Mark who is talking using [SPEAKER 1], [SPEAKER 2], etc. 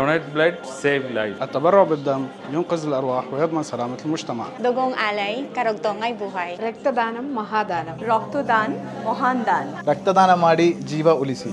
[SPEAKER 1] Donate blood save life.
[SPEAKER 2] التبرع بالدم ينقذ الأرواح ويضمن سلامة المجتمع.
[SPEAKER 3] دغون علي كرغدونغاي بوهاي.
[SPEAKER 4] ركّت دانم مهاد دانم.
[SPEAKER 5] ركّت دان مهان دان.
[SPEAKER 6] ركّت ركتدان ಮಾಡಿ ಜೀವ أوليسي.